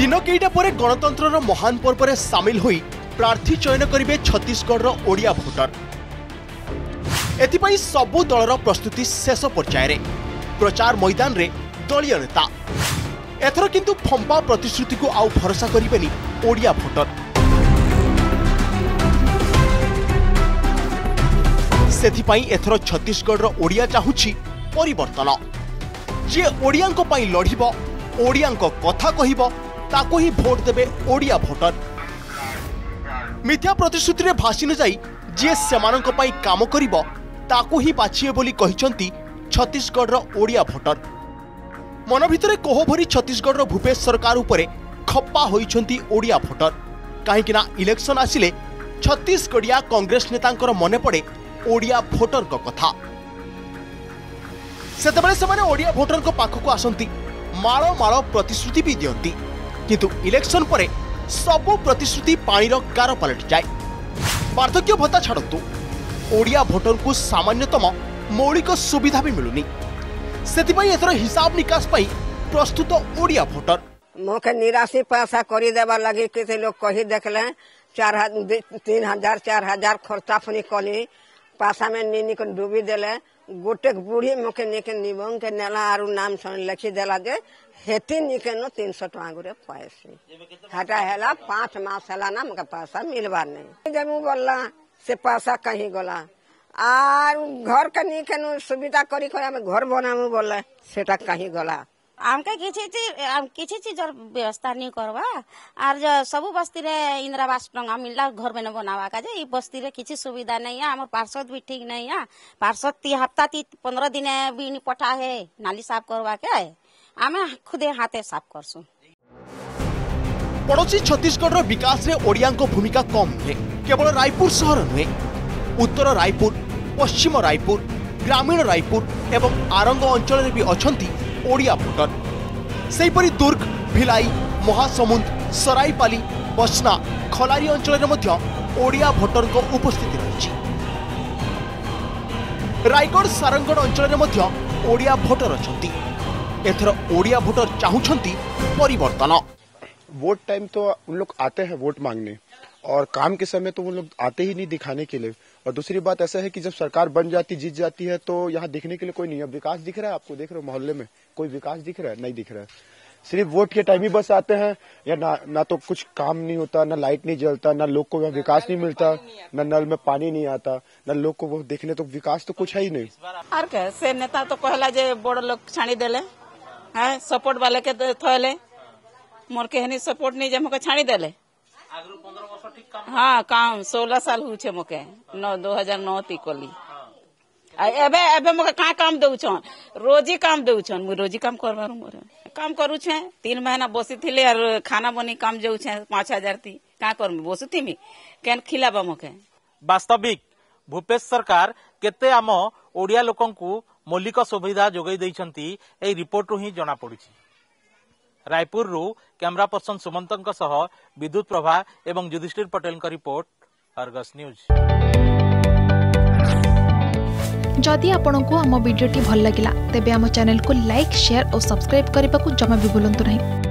ଦିନ କେଇଟା ପରେ ଗଣତନ୍ତ୍ରର ମହାନ ପର୍ବରେ ସାମିଲ ହୋଇ ପ୍ରାର୍ଥୀ ଚୟନ କରିବେ ଛତିଶଗଡ଼ର ଓଡ଼ିଆ ଭୋଟର ଏଥିପାଇଁ ସବୁ ଦଳର ପ୍ରସ୍ତୁତି ଶେଷ ପର୍ଯ୍ୟାୟରେ ପ୍ରଚାର ମଇଦାନରେ ଦଳୀୟ ନେତା ଏଥର କିନ୍ତୁ ଫମ୍ପା ପ୍ରତିଶ୍ରୁତିକୁ ଆଉ ଭରସା କରିବେନି ଓଡ଼ିଆ ଭୋଟର ସେଥିପାଇଁ ଏଥର ଛତିଶଗଡ଼ର ଓଡ଼ିଆ ଚାହୁଁଛି ପରିବର୍ତ୍ତନ ଯିଏ ଓଡ଼ିଆଙ୍କ ପାଇଁ ଲଢ଼ିବ ଓଡ଼ିଆଙ୍କ କଥା କହିବ ତାକୁ ହିଁ ଭୋଟ ଦେବେ ଓଡ଼ିଆ ଭୋଟର ମିଥ୍ୟା ପ୍ରତିଶ୍ରୁତିରେ ଭାସି ନ ଯାଇ ଯିଏ ସେମାନଙ୍କ ପାଇଁ କାମ କରିବ ତାକୁ ହିଁ ବାଛିବେ ବୋଲି କହିଛନ୍ତି ଛତିଶଗଡ଼ର ଓଡ଼ିଆ ଭୋଟର ମନ ଭିତରେ କୋହ ଭରି ଛତିଶଗଡ଼ର ଭୂପେଶ ସରକାର ଉପରେ ଖପ୍ପା ହୋଇଛନ୍ତି ଓଡ଼ିଆ ଭୋଟର କାହିଁକି ନା ଇଲେକ୍ସନ ଆସିଲେ ଛତିଶଗଡ଼ିଆ କଂଗ୍ରେସ ନେତାଙ୍କର ମନେ ପଡ଼େ ଓଡ଼ିଆ ଭୋଟରଙ୍କ କଥା ସେତେବେଳେ ସେମାନେ ଓଡ଼ିଆ ଭୋଟରଙ୍କ ପାଖକୁ ଆସନ୍ତି ମାଳ ମାଳ ପ୍ରତିଶ୍ରୁତି ବି ଦିଅନ୍ତି किंतु इलेक्शन पर सब प्रतिश्रुति पानी गार पलट जाए। पार्थक्य भत्ता छाड़ू ओडिया भोटर को सामान्यतम मौलिक सुविधा भी मिलूनी। से हिसाब निकाश पर प्रस्तुत ओडिया भोटर। मुख्य निराशी पैसा कर लगे किसी लोग कही देख ले चार तीन हज़ार, चार हज़ार खर्चा फनी कली। पैसा में नीनी को डूबी दे गोटे बुढ़ी मुख्य निबंग के नेला आरु नाम लिखी देला जे हेती निके नो तीन सौ टका गुरे पैसे हटा हेला पाँच मास हेला ना मोके पैसा मिलवा नहीं जब वो बोलला से पैसा कहीं गोला আর ঘর কে নিয়ে কেন সুবিধা করি করে আমি ঘর বানাবো বলে সেটা কাহি গলা हमके किसी चीज हम किसी चीज और व्यवस्था नहीं करवा और जो सब बस्ती रे इंदिरा आवास टंगा मिलला घर में बनावा का जे ई बस्ती रे किसी सुविधा नहीं है हमर पार्षद भी ठीक नहीं है पार्षद ती हफ्ता ଆମେ ଖୁଦେ ହାତେ ସାଫ କରସୁଁ ପଡ଼ୋଶୀ ଛତିଶଗଡ଼ର ବିକାଶରେ ଓଡ଼ିଆଙ୍କ ଭୂମିକା କମ୍ ନୁହେଁ କେବଳ ରାୟପୁର ସହର ନୁହେଁ ଉତ୍ତର ରାୟପୁର ପଶ୍ଚିମ ରାୟପୁର ଗ୍ରାମୀଣ ରାୟପୁର ଏବଂ ଆରଙ୍ଗ ଅଞ୍ଚଳରେ ବି ଅଛନ୍ତି ଓଡ଼ିଆ ଭୋଟର ସେହିପରି ଦୁର୍ଗ ଭିଲାଇ ମହାସମୁନ୍ଦ ସରାଇପାଲି ବସ୍ନା ଖଲାରି ଅଞ୍ଚଳରେ ମଧ୍ୟ ଓଡ଼ିଆ ଭୋଟରଙ୍କ ଉପସ୍ଥିତି ରହିଛି ରାୟଗଡ଼ ସାରଙ୍ଗଡ଼ ଅଞ୍ଚଳରେ ମଧ୍ୟ ଓଡ଼ିଆ ଭୋଟର ଅଛନ୍ତି एथर ओडिया भोटर चाहूछंती परिवर्तन। वोट टाइम तो उन लोग आते हैं वोट मांगने और काम के समय तो वो लोग आते ही नहीं दिखाने के लिए। और दूसरी बात ऐसा है कि जब सरकार बन जाती जीत जाती है तो यहाँ दिखने के लिए कोई नहीं है। विकास दिख रहा है आपको देख रहे हो मोहल्ले में कोई विकास दिख रहा है नहीं दिख रहा है। सिर्फ़ वोट के टाइम ही बस आते हैं या ना ना तो कुछ काम नहीं होता ना लाइट नहीं जलता ना लोग को यहाँ विकास नहीं मिलता ना नल में पानी नहीं आता ना लोग को वो देखने तो विकास तो कुछ है ही नहीं। और कैसे नेता तो कहला जे बड़ लोग छाणी दे हाँ सपोर्ट वाले के तो थले। मोर के सपोर्ट नहीं जे छाणी देले। हाँ काम सोलह साल हो छे नौ दो हज़ार नौ ती कोली। एबे एबे मोके कहाँ काम दउछन रोजी काम दउछन मुई रोजी काम करबारू मोर। काम करूछे तीन महीना बसी थिले और खाना बनी काम जउछे पाँच हज़ार ती। कहाँ करमी बसु थीमी केन खिलाबा मोके? वास्तविक भूपेश सरकार केते आम ओडिया लोकंकु ମୌଳିକ ସୁବିଧା ଯୋଗାଇ ଦେଇଛନ୍ତି ଏହି ରିପୋର୍ଟରୁ ହିଁ ଜଣାପଡ଼ୁଛି ରାୟପୁରରୁ କ୍ୟାମେରା ପର୍ସନ ସୁମନ୍ତଙ୍କ ସହ ବିଦ୍ୟୁତ ପ୍ରଭା ଏବଂ ଯୁଧିଷ୍ଠିର ପଟେଲଙ୍କ ରିପୋର୍ଟ ଅର୍ଗସ୍ ନ୍ୟୁଜ୍ ଯଦି ଆପଣଙ୍କୁ ଆମ ଭିଡ଼ିଓଟି ଭଲ ଲାଗିଲା ତେବେ ଆମ ଚ୍ୟାନେଲକୁ ଲାଇକ୍ ସେୟାର ଓ ସବସ୍କ୍ରାଇବ୍ କରିବାକୁ ଜମା ବି ଭୁଲନ୍ତୁ ନାହିଁ